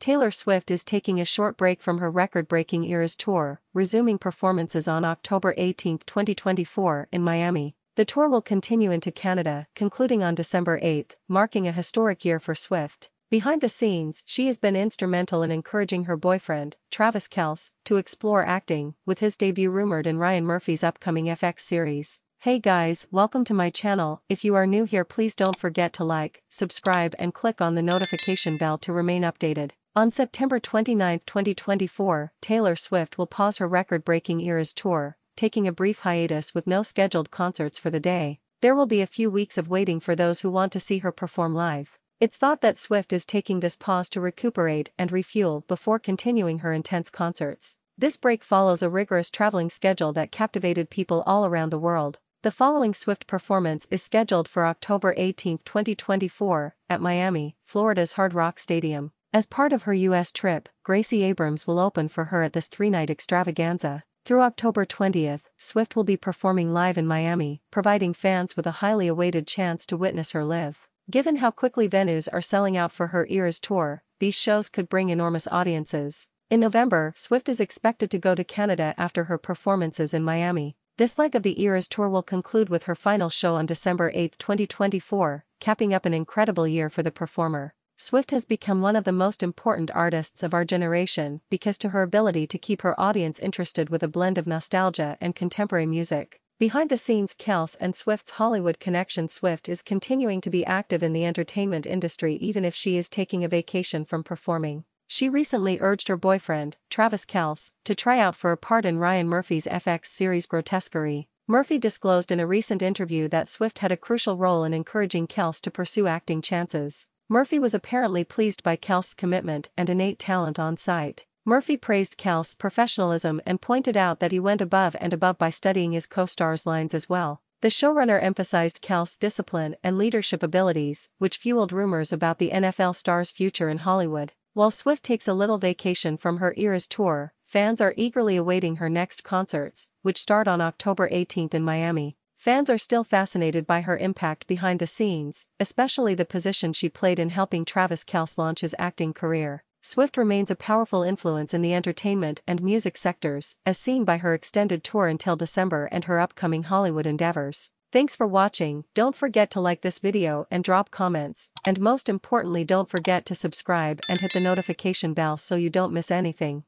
Taylor Swift is taking a short break from her record-breaking Eras tour, resuming performances on October 18, 2024, in Miami. The tour will continue into Canada, concluding on December 8, marking a historic year for Swift. Behind the scenes, she has been instrumental in encouraging her boyfriend, Travis Kelce, to explore acting, with his debut rumored in Ryan Murphy's upcoming FX series. Hey guys, welcome to my channel, if you are new here please don't forget to like, subscribe and click on the notification bell to remain updated. On September 29, 2024, Taylor Swift will pause her record-breaking Eras tour, taking a brief hiatus with no scheduled concerts for the day. There will be a few weeks of waiting for those who want to see her perform live. It's thought that Swift is taking this pause to recuperate and refuel before continuing her intense concerts. This break follows a rigorous traveling schedule that captivated people all around the world. The following Swift performance is scheduled for October 18, 2024, at Miami, Florida's Hard Rock Stadium. As part of her U.S. trip, Gracie Abrams will open for her at this three-night extravaganza. Through October 20th, Swift will be performing live in Miami, providing fans with a highly awaited chance to witness her live. Given how quickly venues are selling out for her Eras tour, these shows could bring enormous audiences. In November, Swift is expected to go to Canada after her performances in Miami. This leg of the Eras tour will conclude with her final show on December 8, 2024, capping up an incredible year for the performer. Swift has become one of the most important artists of our generation because to her ability to keep her audience interested with a blend of nostalgia and contemporary music. Behind the scenes Kelce and Swift's Hollywood connection Swift is continuing to be active in the entertainment industry even if she is taking a vacation from performing. She recently urged her boyfriend, Travis Kelce, to try out for a part in Ryan Murphy's FX series Grotesquerie. Murphy disclosed in a recent interview that Swift had a crucial role in encouraging Kelce to pursue acting chances. Murphy was apparently pleased by Kelce's commitment and innate talent on site. Murphy praised Kelce's professionalism and pointed out that he went above and above by studying his co-star's lines as well. The showrunner emphasized Kelce's discipline and leadership abilities, which fueled rumors about the NFL star's future in Hollywood. While Swift takes a little vacation from her Eras tour, fans are eagerly awaiting her next concerts, which start on October 18 in Miami. Fans are still fascinated by her impact behind the scenes, especially the position she played in helping Travis Kelce launch his acting career. Swift remains a powerful influence in the entertainment and music sectors, as seen by her extended tour until December and her upcoming Hollywood endeavors. Thanks for watching, don't forget to like this video and drop comments, and most importantly don't forget to subscribe and hit the notification bell so you don't miss anything.